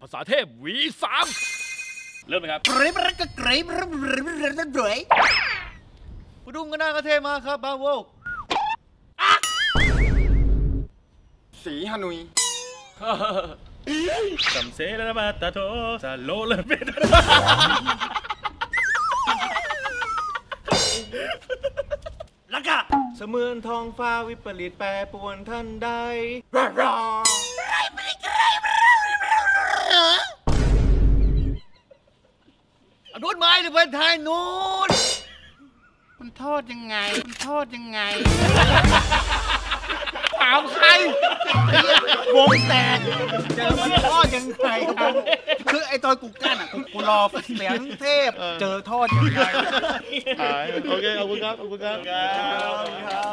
ภาษาเทพวีสามเริ่มเลยครับกรีบรักกะเกรบรักรักรักรักรวยผู้ดุงกันหน้ากระเทมาครับบาโวสีฮานุยสัมเซระบาตาโตซาโลเลเปตลักกะเสมือนทองฟ้าวิปริตแปรปวนท่านใดรอรอ อ นุนไม้หรือเป็นไทยนูนมันโทษยังไง มันโทษยังไง ถามใครวงแตกเจอมันทอดยังไงครับผมคือไอตอนกูกั้นอะกูกูรอเสียงเทพ เจอทอดยังไงโอเคขอบคุณครับขอบคุณครับ